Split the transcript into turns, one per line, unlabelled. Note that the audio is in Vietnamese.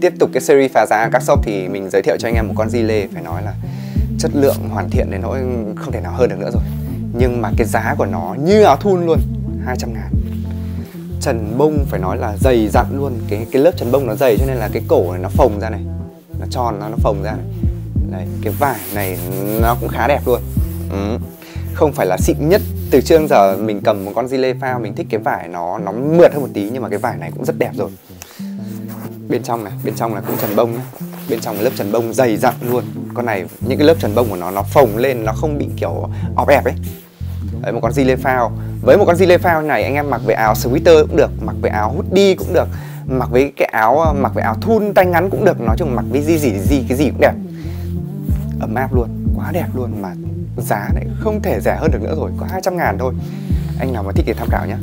Tiếp tục cái series phá giá các shop thì mình giới thiệu cho anh em một con di lê phải nói là chất lượng hoàn thiện đến nỗi không thể nào hơn được nữa rồi. Nhưng mà cái giá của nó như áo thun luôn 200 ngàn. Trần bông phải nói là dày dặn luôn Cái cái lớp trần bông nó dày cho nên là cái cổ này nó phồng ra này Nó tròn nó nó phồng ra này. Đấy, cái vải này nó cũng khá đẹp luôn. Ừ. Không phải là xịn nhất. Từ trước giờ mình cầm một con di lê phao mình thích cái vải nó nó mượt hơn một tí nhưng mà cái vải này cũng rất đẹp rồi bên trong này bên trong là cũng trần bông nhá. Bên trong lớp trần bông dày dặn luôn. Con này những cái lớp trần bông của nó nó phồng lên nó không bị kiểu ọp ẹp ấy. Đấy, một con Zile phao với một con Zile phao này anh em mặc với áo sweater cũng được mặc với áo hoodie cũng được mặc với cái áo mặc với áo thun tay ngắn cũng được. Nói chung mặc với gì gì gì cái gì cũng đẹp. Ấm áp luôn quá đẹp luôn mà giá lại không thể rẻ hơn được nữa rồi có 200 ngàn thôi. Anh nào mà thích thì tham khảo nhé